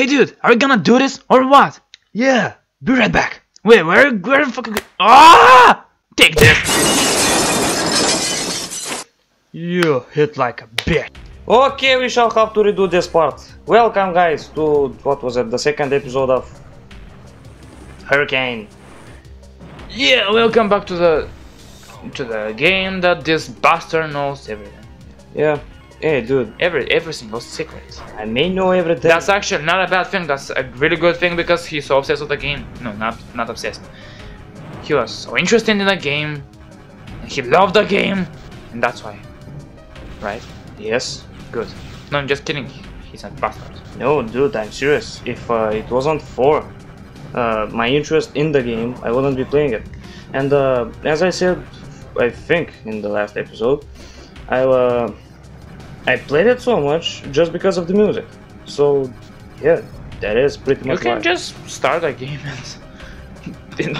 Hey dude, are we gonna do this or what? Yeah, be right back. Wait, where where the fuck Ah! Take this! You hit like a bitch. Okay, we shall have to redo this part. Welcome guys to, what was it, the second episode of Hurrican. Yeah, welcome back to the to the game that this bastard knows everything. Yeah. Hey dude, Every every single secret. I may know everything. That's actually not a bad thing, that's a really good thing because he's so obsessed with the game. No, not not obsessed. He was so interested in the game, and he loved the game, and that's why. Right? Yes. Good. No, I'm just kidding. He's a bastard. No, dude, I'm serious. If uh, it wasn't for uh, my interest in the game, I wouldn't be playing it. And uh, as I said, I think in the last episode, I uh, I played it so much just because of the music. So yeah, that is pretty much. You can why. just start a game and,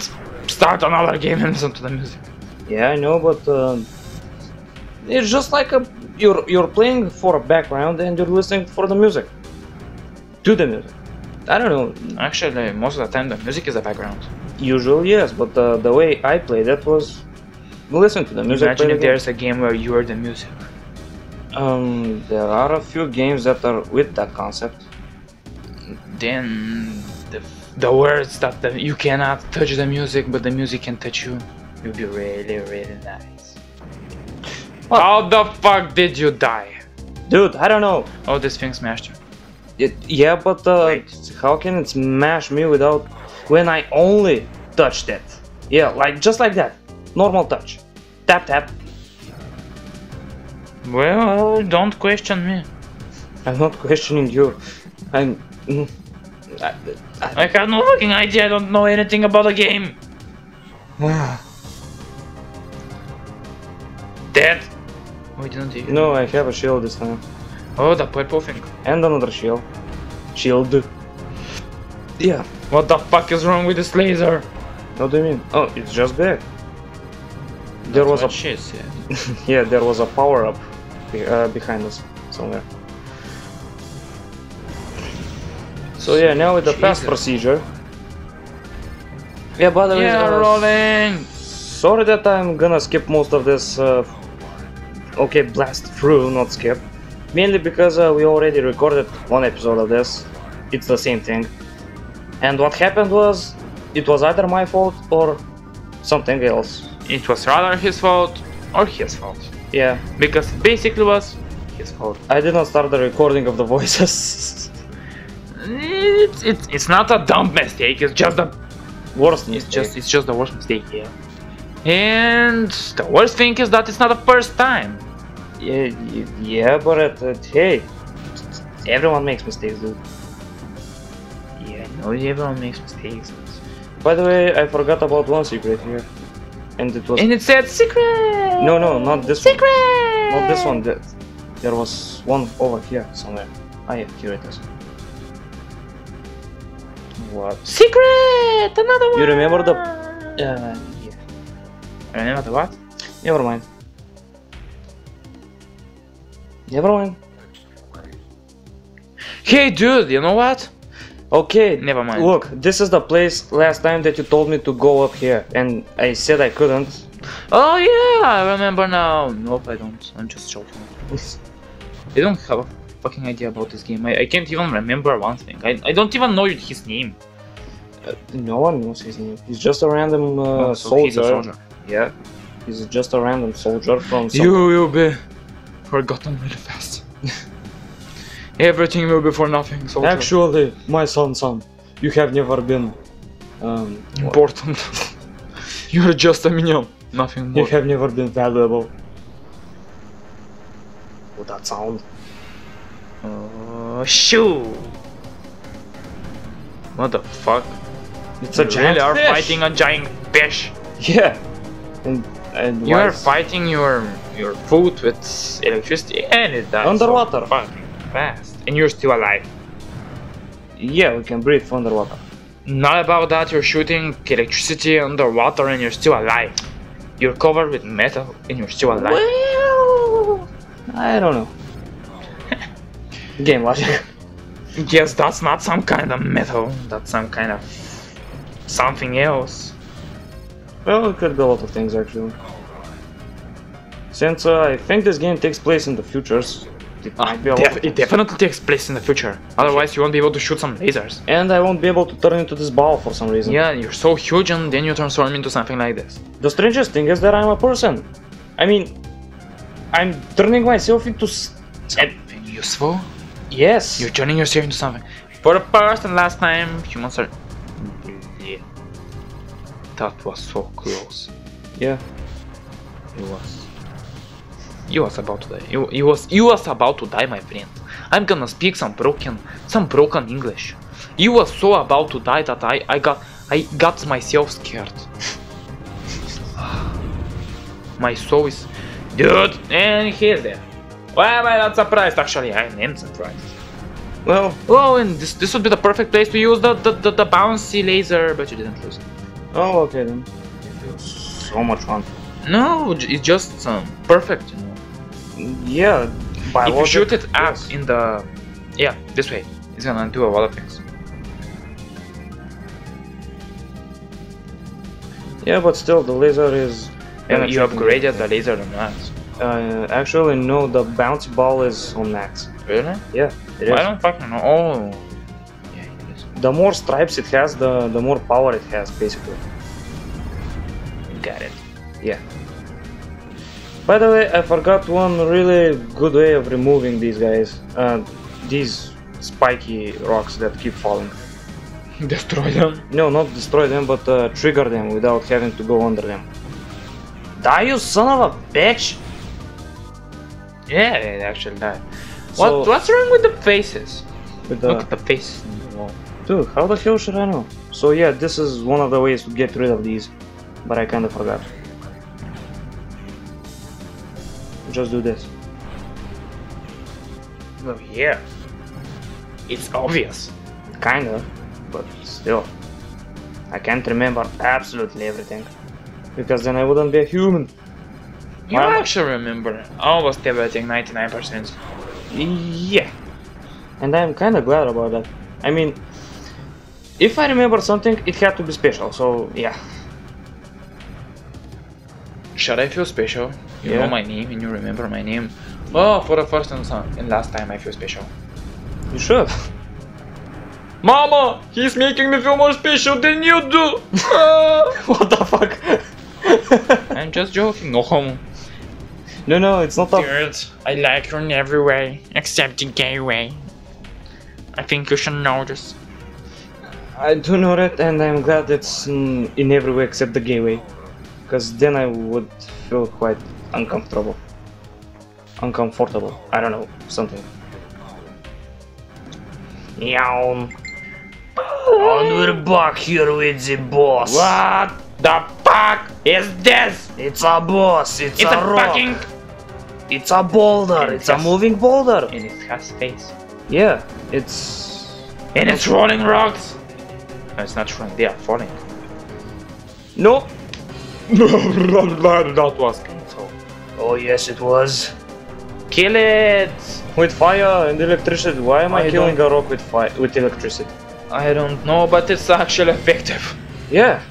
start another game and listen to the music. Yeah, I know, but um, it's just like a you're you're playing for a background and you're listening for the music. To the music. I don't know. Actually, most of the time the music is the background. Usually yes, but uh, the way I played it was listen to the music. Imagine if there's a game where you are the music. Um, there are a few games that are with that concept. Then the, the words that the, you cannot touch the music, but the music can touch you. You'll be really, really nice. What? How the fuck did you die? Dude, I don't know. Oh, this thing smashed you. It, yeah, but uh, Wait. how can it smash me without when I only touched it? Yeah, like just like that, normal touch. Tap tap. Well, don't question me. I'm not questioning you. I'm. mm, I, I have no fucking idea. I don't know anything about the game. Dead. We didn't do no, I have a shield this time, Oh, the purple thing. and another shield. Shield. Yeah. What the fuck is wrong with this laser? What do you mean? Oh, it's just big. There was a said. yeah, there was a power up be- uh, behind us somewhere. So yeah, now with the fast Jesus. procedure. Yeah, by the way, Yeah, uh, rolling. sorry that I'm gonna skip most of this. Uh, okay, blast through, not skip. Mainly because uh, we already recorded one episode of this. It's the same thing. And what happened was, it was either my fault or something else. It was rather his fault or his fault. Yeah, Because basically was his fault. I did not start the recording of the voices. It's, it's, it's not a dumb mistake, it's just the Worst it's mistake. just it's just the worst mistake, yeah. And the worst thing is that it's not the first time. Yeah, yeah, but it, it, hey, everyone makes mistakes, dude. Yeah, I know everyone makes mistakes. By the way, I forgot about one secret here, and it was And it said secret! no, no, not this Secret! one, not this one. That there was one over here somewhere. Ah, yeah, here it is. What? Secret! Another one! You remember the? Uh, yeah. Remember the what? Never mind. Never mind. Hey dude, you know what? Okay, Never mind. Look, this is the place last time that you told me to go up here, and I said I couldn't. Oh yeah, I remember now. Nope, I don't. I'm just joking. I don't have a fucking idea about this game. I, I can't even remember one thing. I, I don't even know his name. Uh, no one knows his name. He's just a random uh, Oh, so soldier. he's a soldier. Yeah, he's just a random soldier from. Some... You will be forgotten really fast. Everything will be for nothing, soldier. Actually, my son, son, you have never been. Um, important. You're just a minion, nothing you have never been valuable. Oh, that sound. Oh, shoo! What the fuck? It's You a giant really are fish. fighting a giant fish. Yeah, and and You are fighting your your food with electricity and it dies Underwater. so fucking fast. And you're still alive. Yeah, we can breathe underwater. Not about that, you're shooting electricity underwater and you're still alive. You're covered with metal and you're still alive. Well, I don't know. Game logic. Yes, that's not some kind of metal. That's some kind of something else. Well, it could be a lot of things actually. Since uh, I think this game takes place in the futures, it Ah, might be a def- it definitely takes place in the future. Otherwise, you won't be able to shoot some lasers. And I won't be able to turn into this ball for some reason. Yeah, you're so huge, and then you transform into something like this. The strangest thing is that I'm a person. I mean, I'm turning myself into. Something useful. Yes. You're turning yourself into something. For the first and last time, humans are. Yeah. That was so close. Yeah. It was. You was about to die. You, you was you was about to die, my friend. I'm gonna speak some broken some broken English. You was so about to die that I I got I got myself scared. my soul is dude and he's there. Why am I not surprised? Actually, I am surprised. Well. Oh, and this this would be the perfect place to use the the, the, the bouncy laser, but you didn't lose it. Oh, okay then. It feels so much fun. No, it's just um, perfect. You know. Yeah. By if you shoot it up yes. in the yeah this way it's gonna do a lot of things Yeah, but still, the laser is. and you upgraded the laser to max Uh, actually, no. The bounce ball is on max. really Yeah, it is. I don't fucking know oh yeah The more stripes it has, the the more power it has, basically. got it Yeah. By the way, I forgot one really good way of removing these guys. Uh, these spiky rocks that keep falling. destroy them No, not destroy them, but uh, trigger them without having to go under them. Die, you son of a bitch! yeah it actually died So- what what's wrong with the faces With look at the the wall dude, how the hell should I know? So yeah, this is one of the ways to get rid of these, but I kinda forgot. Just do this. oh yeah it's obvious Kinda, but still. I can't remember absolutely everything. Because then I wouldn't be a human. you I- actually remember almost everything 99% Yeah. And I'm kinda glad about that. I mean, if I remember something, it had to be special, so yeah. Should I feel special? You Yeah. know my name and you remember my name. Oh, for the first and, son- and last time I feel special. You should. Mama, he's making me feel more special than you do. What the fuck? I'm just joking. No homo. no, no, it's not a. Dude, I like you in every way except the gay way. I think you should know this. I do know that, and I'm glad it's mm, in every way except the gay way. Because then I would feel quite uncomfortable. Uncomfortable. I don't know, something. Yawn. And we're back here with the boss. What the fuck is this? It's a boss. It's, It's a, a rock. fucking. It's a boulder. And It's it a moving boulder. And it has face. Yeah, it's. And it's rolling rocks. No, it's not rolling. They are falling. No. That was so. Oh yes, it was. Kill it. With fire and electricity. Why am I, I killing a rock with fire with electricity? I don't know, but it's actually effective. Yeah.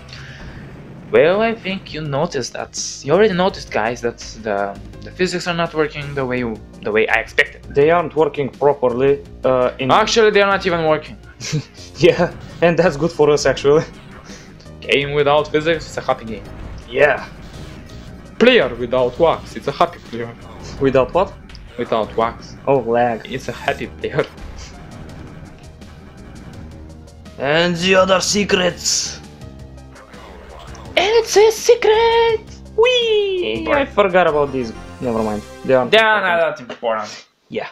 Well, I think you noticed that. You already noticed, guys, that the the physics are not working the way you, the way I expected. They aren't working properly. Uh, in Actually, they are not even working. yeah, and that's good for us actually. Game without physics is a happy game. Yeah. Player without wax, it's a happy player. Without what? Without wax, Oh, lag. it's a happy player. And the other secrets. And it's a secret. Wee. I forgot about these. Never mind. They are not important. Yeah.